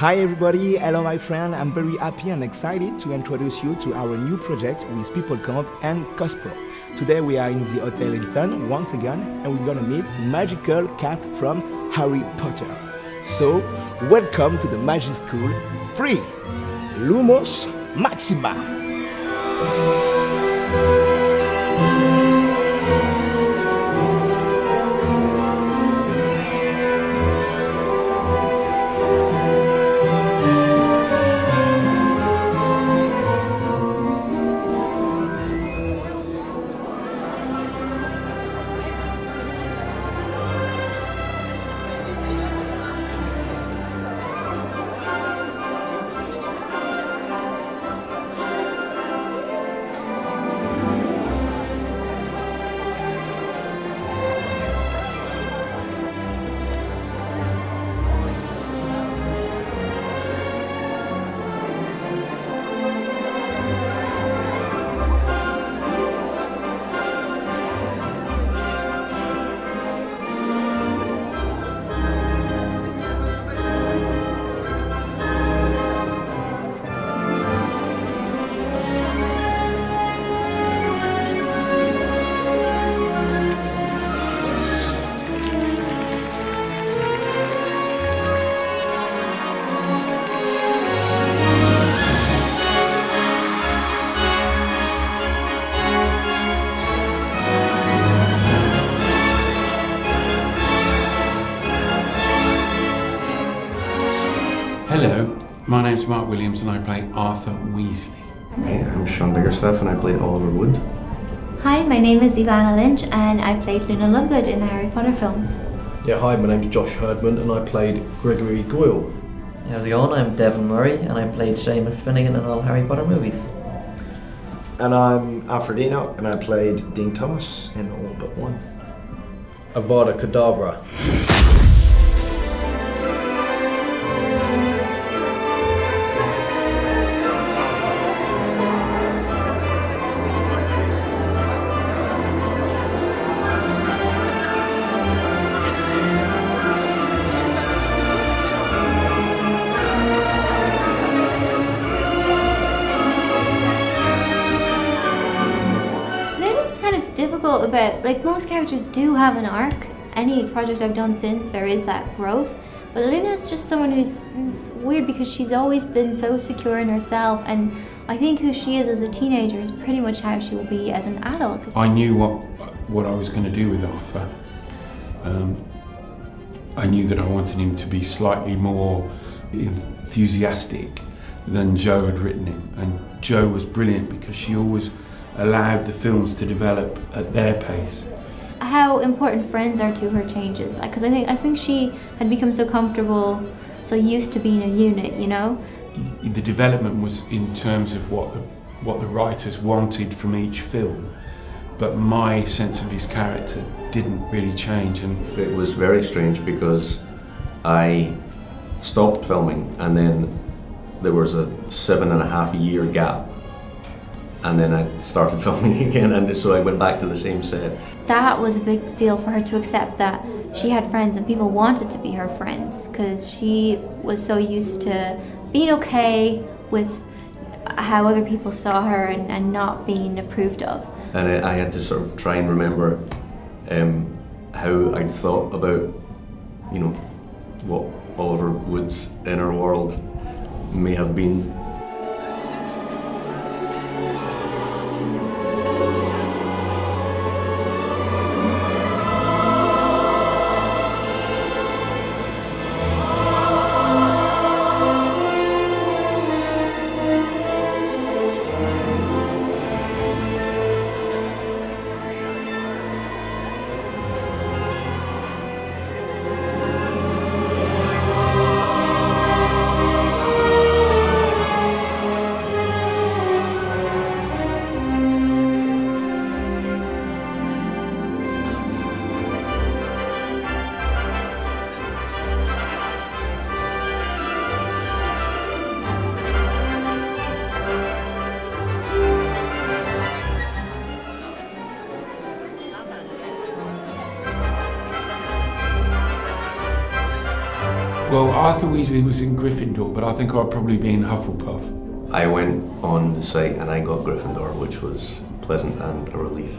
Hi everybody, hello my friend. I'm very happy and excited to introduce you to our new project with People Camp and Cospro. Today we are in the Hotel Hilton once again and we're gonna meet magical cast from Harry Potter. So, welcome to the Magic School free! Lumos Maxima! Hello, my name's Mark Williams and I play Arthur Weasley. Hey, I'm Sean Biggerstaff and I played Oliver Wood. Hi, my name is Evanna Lynch and I played Luna Lovegood in the Harry Potter films. Yeah, hi, my name's Josh Herdman and I played Gregory Goyle. How's it going? I'm Devon Murray and I played Seamus Finnigan in all Harry Potter movies. And I'm Alfred Enoch and I played Dean Thomas in all but one. Avada Kedavra. About, like most characters do have an arc. Any project I've done since, there is that growth. But Luna's just someone who's weird because she's always been so secure in herself and I think who she is as a teenager is pretty much how she will be as an adult. I knew what what I was going to do with Arthur. Um, I knew that I wanted him to be slightly more enthusiastic than Joe had written him, and Joe was brilliant because she always allowed the films to develop at their pace. how important friends are to her changes because I think I think she had become so comfortable, so used to being a unit, you know. The development was in terms of what the what the writers wanted from each film, but my sense of his character didn't really change, and It was very strange because I stopped filming and then there was a seven and a half year gap. And then I started filming again and so I went back to the same set. That was a big deal for her to accept that she had friends and people wanted to be her friends because she was so used to being okay with how other people saw her and, and not being approved of. And I, I had to sort of try and remember um, how I'd thought about, you know, what Oliver Wood's inner world may have been. Well, Arthur Weasley was in Gryffindor, but I think I'd probably be in Hufflepuff. I went on the site and I got Gryffindor, which was pleasant and a relief.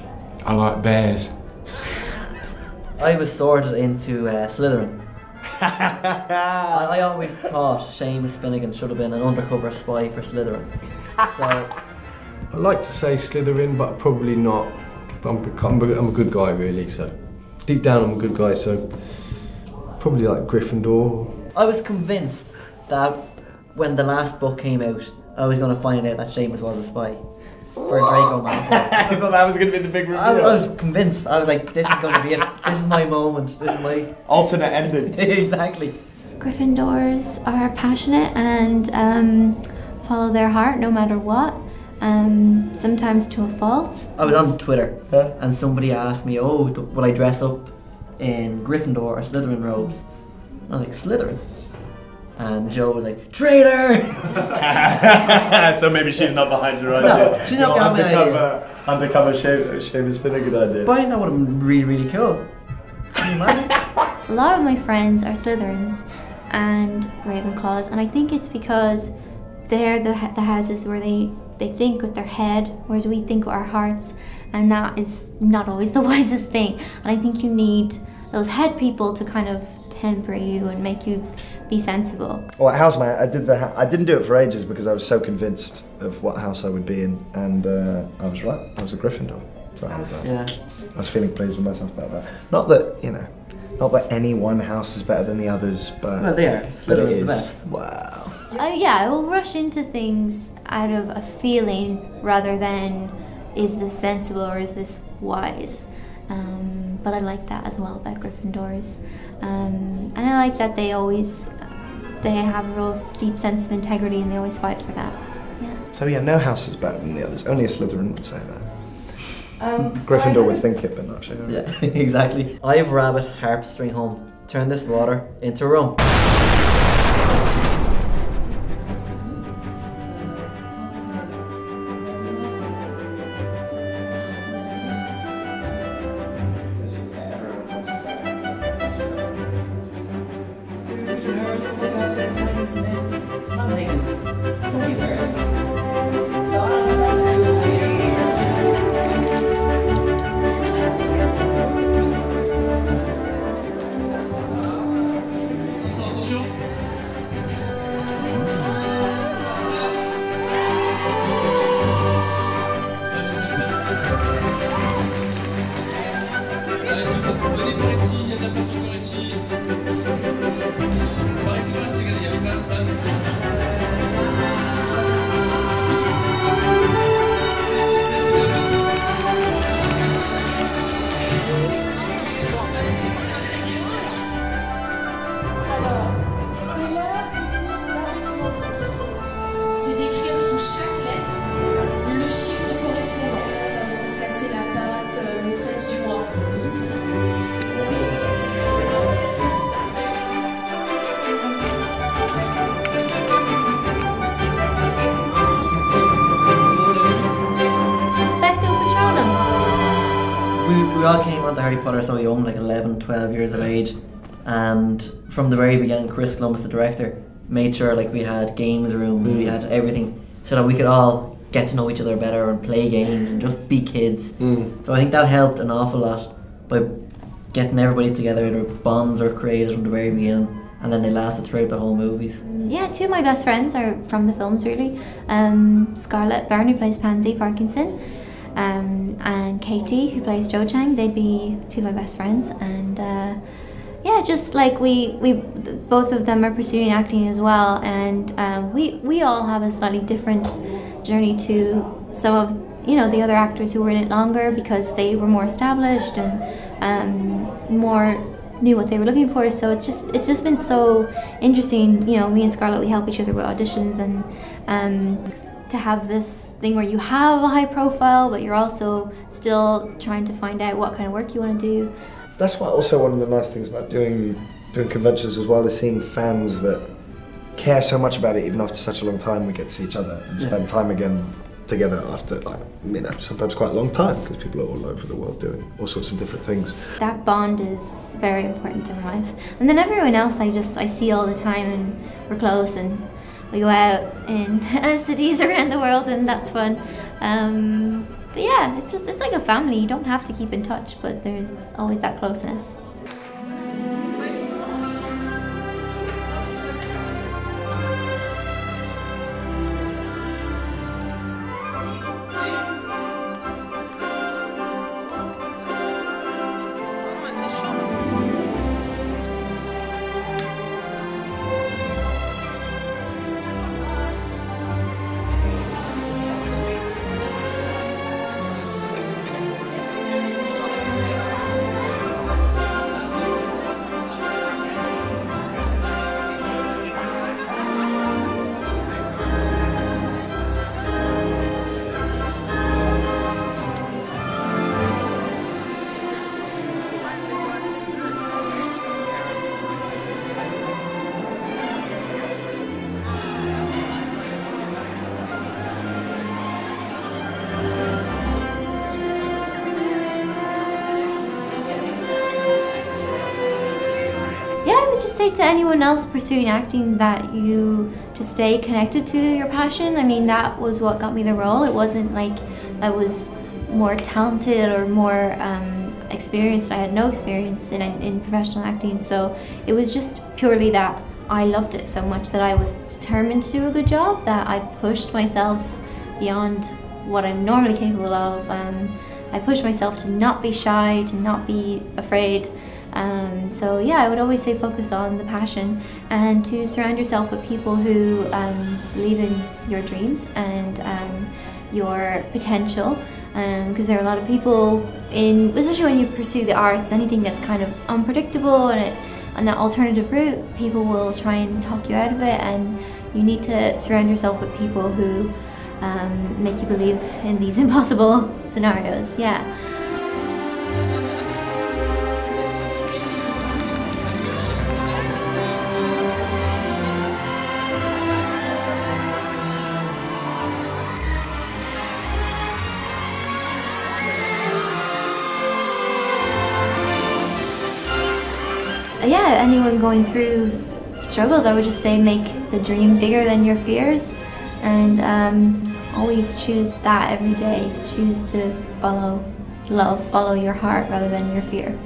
I like bears. I was sorted into uh, Slytherin. I, I always thought Seamus Finnigan should have been an undercover spy for Slytherin. So I like to say Slytherin, but probably not. I'm, I'm, a, I'm a good guy, really. So deep down, I'm a good guy. So probably like Gryffindor. I was convinced that when the last book came out, I was going to find out that Seamus was a spy for Draco Malfoy. I thought that was going to be the big I, I was convinced. I was like, this is going to be it. This is my moment. This is my alternate ending. exactly. Gryffindors are passionate and um, follow their heart no matter what. Um, sometimes to a fault. I was on Twitter Huh? and somebody asked me, "Oh, th- would I dress up in Gryffindor or Slytherin robes?" I was like, "Slytherin." And Joe was like, "Traitor!" so maybe she's not behind your idea. No, idea. she's not Your behind my undercover, undercover Shea- Seamus Finnigan idea. But I think that would have been really, really cool. Can you imagine? A lot of my friends are Slytherins and Ravenclaws, and I think it's because they're the, the houses where they, they think with their head, whereas we think with our hearts, and that is not always the wisest thing. And I think you need those head people to kind of temper you and make you be sensible. Well, at Housemate, I did the. I didn't do it for ages because I was so convinced of what house I would be in, and uh, I was right. I was a Gryffindor. So I was like, yeah. I was feeling pleased with myself about that. Not that you know, not that any one house is better than the others, but Well, they are. but it Slytherin's the best. Wow. Uh, yeah, I will rush into things out of a feeling rather than is this sensible or is this wise. Um, but I like that as well about Gryffindors, um, and I like that they always they have a real deep sense of integrity and they always fight for that. Yeah. So yeah, no house is better than the others. Only a Slytherin would say that. Um, Gryffindor would think it, but not Shea. Yeah, exactly. I have rabbit harp string home. Turn this water into rum. Terima kasih kepada yang atas. We, we all came onto Harry Potter so young, like 11, 12 years of age. And from the very beginning, Chris Columbus, the director, made sure like we had games rooms, we mm. had everything, so that we could all get to know each other better and play games and just be kids. Mm. So I think that helped an awful lot by getting everybody together. Their bonds were created from the very beginning, and then they lasted throughout the whole movies. Mm. Yeah, two of my best friends are from the films really. Um, Scarlett Byrne, who plays Pansy Parkinson, um, and Katie, who plays Cho Chang. They'd be two of my best friends, and uh, yeah, just like we we both of them are pursuing acting as well, and um, we we all have a slightly different journey to some of you know the other actors who were in it longer because they were more established and um, more knew what they were looking for. So it's just it's just been so interesting. You know, me and Scarlett we help each other with auditions and um, to have this thing where you have a high profile, but you're also still trying to find out what kind of work you want to do. That's why also one of the nice things about doing doing conventions as well is seeing fans that care so much about it even after such a long time we get to see each other and spend time again together after like you know sometimes quite a long time because people are all over the world doing all sorts of different things. That bond is very important in life. And then everyone else I just I see all the time and we're close and we go out in cities around the world and that's fun. Um, but yeah, it's just it's like a family. You don't have to keep in touch, but there's always that closeness. Say to anyone else pursuing acting that you to stay connected to your passion. I mean, that was what got me the role. It wasn't like I was more talented or more um, experienced. I had no experience in, in professional acting, so it was just purely that I loved it so much that I was determined to do a good job. That I pushed myself beyond what I'm normally capable of. Um, I pushed myself to not be shy, to not be afraid. Um, so yeah, I would always say focus on the passion and to surround yourself with people who um, believe in your dreams and um, your potential. Because there are a lot of people in, especially when you pursue the arts, anything that's kind of unpredictable and it, on that alternative route, people will try and talk you out of it, and you need to surround yourself with people who um, make you believe in these impossible scenarios. Yeah. Yeah, anyone going through struggles, I would just say make the dream bigger than your fears and um, always choose that every day. Choose to follow love, follow your heart rather than your fear.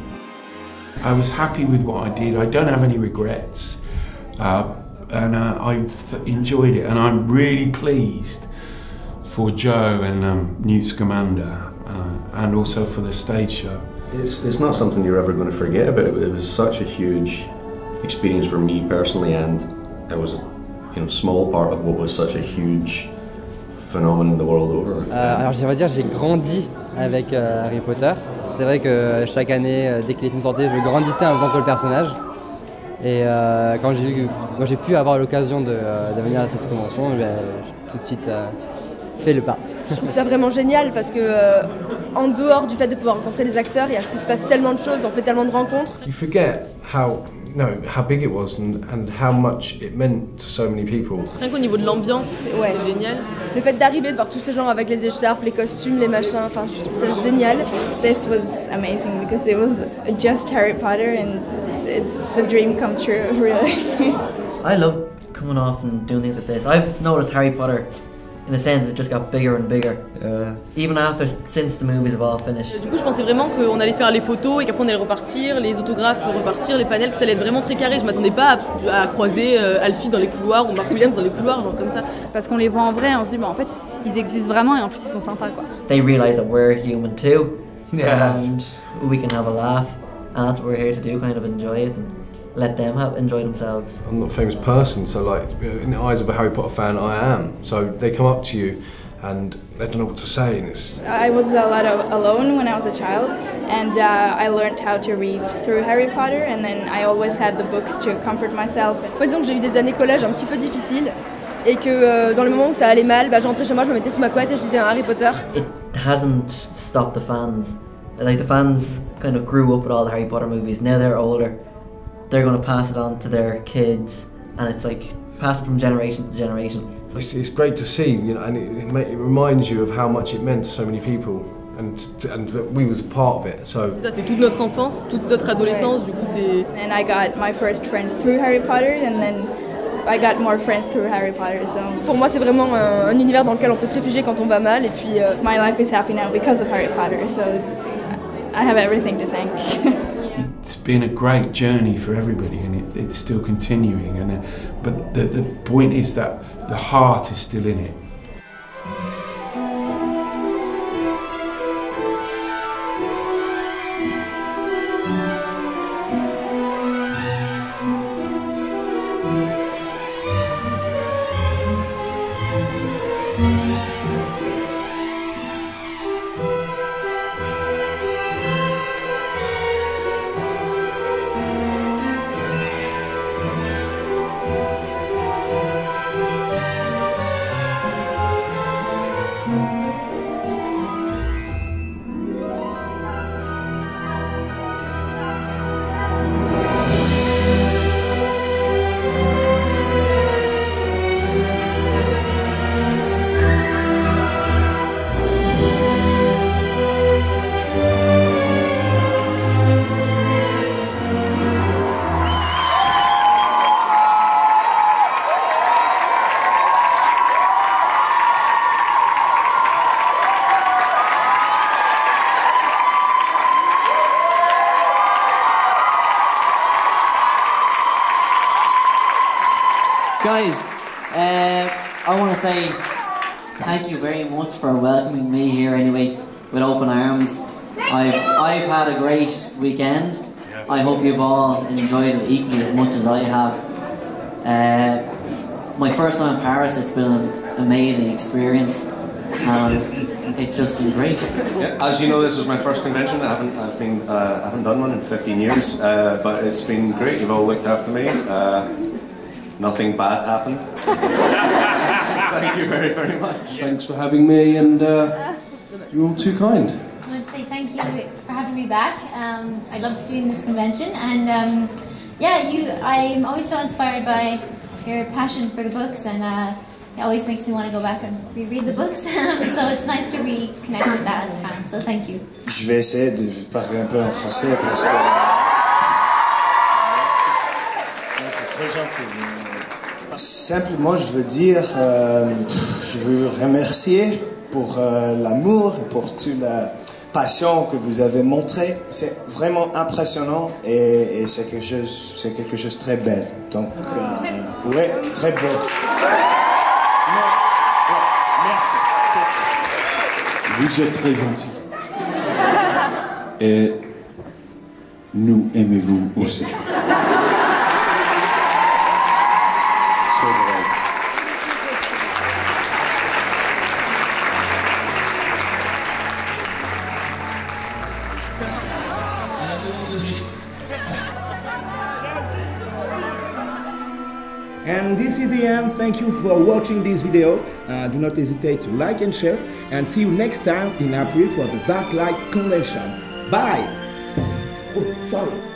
I was happy with what I did. I don't have any regrets. Uh, and uh, I've enjoyed it. And I'm really pleased for Joe and um, Newt Scamander uh, and also for the stage show. It's, it's not something you're ever going to forget about. It was such a huge experience for me personally, and I was a you know, small part of what was such a huge phenomenon the world over. Euh, alors, j'aimerais dire, j'ai grandi avec euh, Harry Potter. C'est vrai que chaque année, euh, dès que les films sortaient, je grandissais en tant que le personnage. Et euh, quand j'ai pu avoir l'occasion de, de venir à cette convention, j'ai tout de suite fait le pas. Je trouve ça vraiment génial parce que, euh, en dehors du fait de pouvoir rencontrer les acteurs, il, y a- il se passe tellement de choses, on fait tellement de rencontres. You forget how know how big it was and, and how much it meant to so many people. Rien qu'au niveau de l'ambiance, c'est génial. Le fait d'arriver, de voir tous ces gens avec les écharpes, les costumes, les machins, enfin, je trouve ça génial. This was amazing because it was just Harry Potter and it's a dream come true, really. I love coming off and doing things like this. I've noticed Harry Potter, in a sense, it just got bigger and bigger. Even after, since the movies have all finished. Du coup, je pensais vraiment qu'on allait faire les photos et qu'après on allait repartir, les autographes repartir, les panels, que ça allait être vraiment très carré. Je m'attendais pas à, à croiser euh, Alfie dans les couloirs ou Mark Williams dans les couloirs, genre comme ça. Parce qu'on les voit en vrai, on se dit, bon, en fait, ils existent vraiment et en plus, ils sont sympas, quoi. They realise that we're human too. Yes. And we can have a laugh. And that's what we're here to do, kind of enjoy it and let them have, enjoy themselves. I'm not a famous person, so like in the eyes of a Harry Potter fan, I am. So they come up to you and they don't know what to say, and it's I was a lot of alone when I was a child, and uh, I learned how to read through Harry Potter, and then I always had the books to comfort myself. Moi, disons que j'ai eu des années collège un petit peu difficiles et que euh, dans le moment où ça allait mal, bah, je rentrais chez moi, je me mettais sous ma couette et je disais un Harry Potter. It hasn't stopped the fans. Like the fans kind of grew up with all the Harry Potter movies. Now they're older. They're going to pass it on to their kids and it's like passed from generation to generation. It's, it's great to see, you know, and it, it, ma- it reminds you of how much it meant to so many people, and to, and we was a part of it. So Ça, c'est toute notre enfance, toute notre adolescence, du coup, c'est. And I got my first friend through Harry Potter, and then I got more friends through Harry Potter. So Pour moi, c'est vraiment un, un univers dans lequel on peut se réfugier quand on va mal, et puis. euh, my life is happy now because of Harry Potter. So I have everything to thank. Been a great journey for everybody, and it, it's still continuing. And uh, but the, the point is that the heart is still in it. Say thank you very much for welcoming me here anyway with open arms. I've, I've had a great weekend. I hope you've all enjoyed it equally as much as I have. Uh, my first time in Paris, it's been an amazing experience. And it's just been great. Yeah, as you know, this is my first convention. I haven't, I've been, uh, I haven't done one in 15 years, uh, but it's been great. You've all looked after me. Uh, nothing bad happened. Thank you very, very much. thanks for having me, and uh, you're all too kind. I want to say thank you for having me back. Um, I love doing this convention, and um, yeah, you. I'm always so inspired by your passion for the books, and uh, it always makes me want to go back and reread the books. so it's nice to reconnect with that as a fan. So thank you. Je vais essayer de parler un peu en français parce que. Merci. C'est très gentil. Simplement, je veux dire, euh, je veux vous remercier pour euh, l'amour, pour toute la passion que vous avez montré. C'est vraiment impressionnant et, c'est quelque chose, c'est quelque chose de très belle. Donc, euh, ouais, très beau. Merci. Vous êtes très gentil. Et nous aimez-vous aussi. Is the end. Thank you for watching this video. Uh, do not hesitate to like and share. And see you next time in April for the Dark Light Convention. Bye! Oh, sorry.